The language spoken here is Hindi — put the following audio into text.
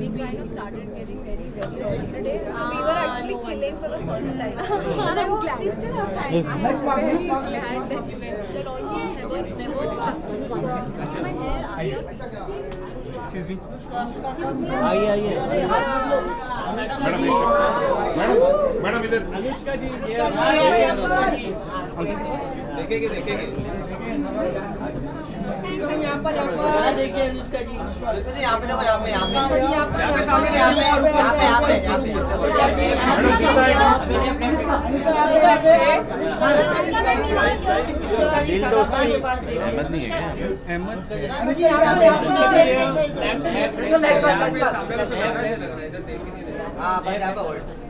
we kind of started getting ready very early today. So we were actually chilling for the first time. and I'm glad we still have time. I'm very glad that you guys that almost never, never just just one. My hair, Arya. आइए आइए मैडम मैडम मैडम इधर अनुष्का जी दिल दोस्ती अहमद नहीं है क्या हाँ